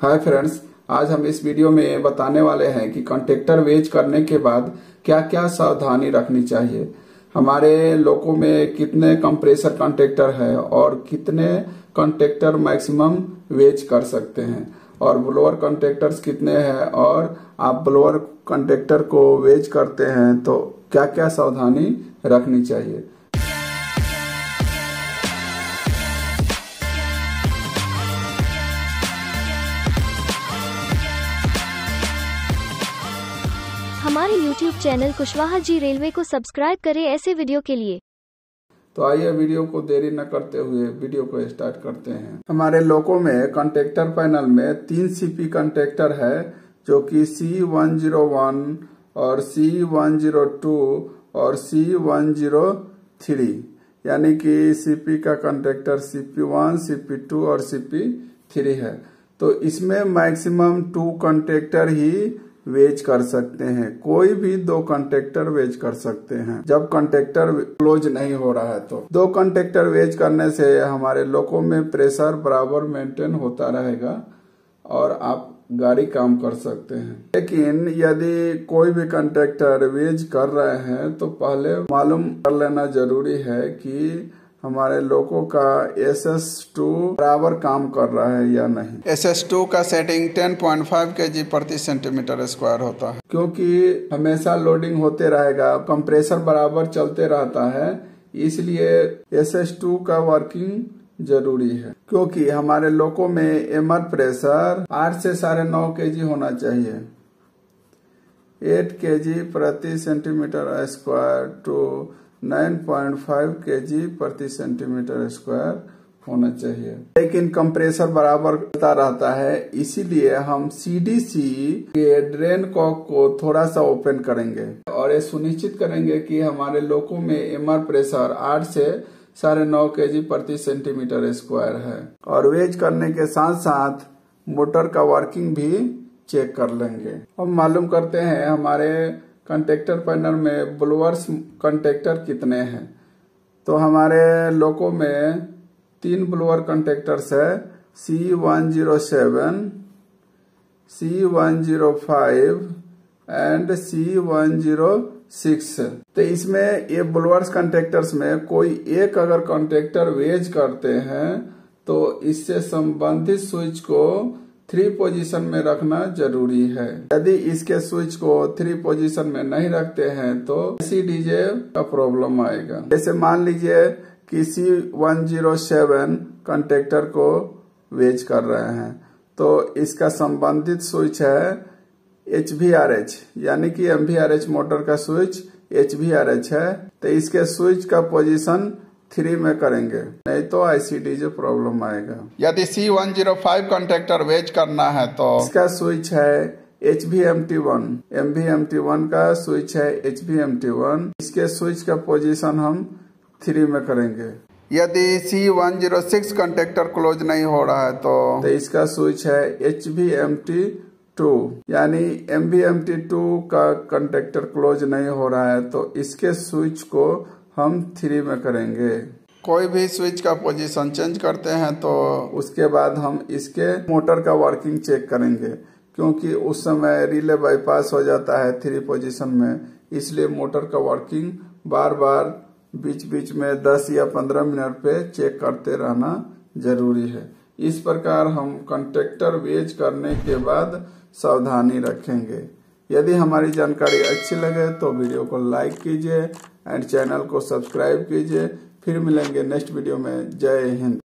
Hi friends आज हम इस वीडियो में बताने वाले हैं कि कॉन्ट्रेक्टर वेज करने के बाद क्या क्या सावधानी रखनी चाहिए। हमारे लोगों में कितने कंप्रेसर कॉन्ट्रेक्टर है और कितने कॉन्ट्रेक्टर मैक्सिमम वेज कर सकते हैं? और ब्लोअर कॉन्ट्रेक्टर्स कितने हैं? और आप ब्लोअर कॉन्ट्रेक्टर को वेज करते हैं तो क्या क्या सावधानी रखनी चाहिए? हमारे YouTube channel Kushwaha ji railway को सब्सक्राइब करें ऐसे वीडियो के लिए। तो आइए वीडियो को देरी न करते हुए वीडियो को स्टार्ट करते हैं। हमारे लोगों में कॉन्ट्रेक्टर पैनल में तीन सीपी कॉन्ट्रेक्टर है, जो कि सी वन ज़ीरो वन और सी वन ज़ीरो टू और सी वन ज़ीरो थ्री यानी कि सीपी का वन सीपी टू और सीपी थ्री है। तो इसमें मैक्सिमम टू कॉन्ट्रेक्टर ही वेज कर सकते हैं। कोई भी दो कंट्रेक्टर वेज कर सकते हैं। जब कंट्रेक्टर क्लोज नहीं हो रहा है तो। दो कंट्रेक्टर वेज करने से हमारे लोगों में प्रेशर बराबर मेंटेन होता रहेगा और आप गाड़ी काम कर सकते हैं। लेकिन यदि कोई भी कंट्रेक्टर वेज कर रहे हैं तो पहले मालूम कर लेना ज़रूरी है कि हमारे लोगों का एस एस टू बराबर काम कर रहा है या नहीं? एस एस टू का सेटिंग 10.5 के जी प्रति सेंटीमीटर स्क्वायर होता है। क्योंकि हमेशा लोडिंग होते रहेगा कंप्रेसर बराबर चलते रहता है इसलिए एस एस टू का वर्किंग ज़रूरी है। क्योंकि हमारे लोगों में एमर प्रेशर आठ से साढ़े नौ के जी होना चाहिए। एट के जी प्रति सेंटीमीटर स्क्वायर टू 9.5 केजी प्रति सेंटीमीटर स्क्वायर होना चाहिए। लेकिन कंप्रेसर बराबर चलता रहता है, इसीलिए हम सीडीसी के ड्रेन कॉक को थोड़ा सा ओपन करेंगे। और ये सुनिश्चित करेंगे कि हमारे लोगों में एमआर प्रेशर आठ से साढ़े नौ के जी प्रति सेंटीमीटर स्क्वायर है। और वेज करने के साथ साथ मोटर का वर्किंग भी चेक कर लेंगे। हम मालूम करते हैं हमारे कंटेक्टर पैनल में ब्लोअर्स कंटेक्टर कितने हैं? तो हमारे लोको में तीन ब्लोअर कंटेक्टर्स है C one zero seven C one zero five and C one zero six तो इसमें ये ब्लोअर्स कंटेक्टर्स में कोई एक अगर कंटेक्टर वेज करते हैं तो इससे संबंधित स्विच को थ्री पोजीशन में रखना ज़रूरी है। यदि इसके स्विच को थ्री पोजीशन में नहीं रखते हैं तो सी डीजे का प्रॉब्लम आएगा। जैसे मान लीजिए कि C one zero seven contactor को वेज कर रहे हैं तो इसका संबंधित स्विच है एच वी आर एच यानी कि M V R H motor का स्विच एच है। तो इसके स्विच का पोजीशन थ्री में करेंगे। नहीं तो आईसीडी जो प्रॉब्लम आएगा। यदि C one zero five contractor wedge करना है तो इसका स्विच है H B M T one M B M T one का स्विच है H B M T one इसके स्विच का पोजीशन हम थ्री में करेंगे। यदि C one zero six contractor close नहीं हो रहा है तो, तो इसका स्विच है H B M T two यानी M B M T two का कंट्रेक्टर क्लोज नहीं हो रहा है तो इसके स्विच को हम थ्री में करेंगे। कोई भी स्विच का पोजीशन चेंज करते हैं तो उसके बाद हम इसके मोटर का वर्किंग चेक करेंगे क्योंकि उस समय रिले बाईपास हो जाता है थ्री पोजीशन में। इसलिए मोटर का वर्किंग बार बार बीच बीच में 10 या 15 मिनट पे चेक करते रहना ज़रूरी है। इस प्रकार हम कंट्रेक्टर वेज करने के बाद सावधानी रखेंगे। यदि हमारी जानकारी अच्छी लगे तो वीडियो को लाइक कीजिए एंड चैनल को सब्सक्राइब कीजिए। फिर मिलेंगे नेक्स्ट वीडियो में। जय हिंद।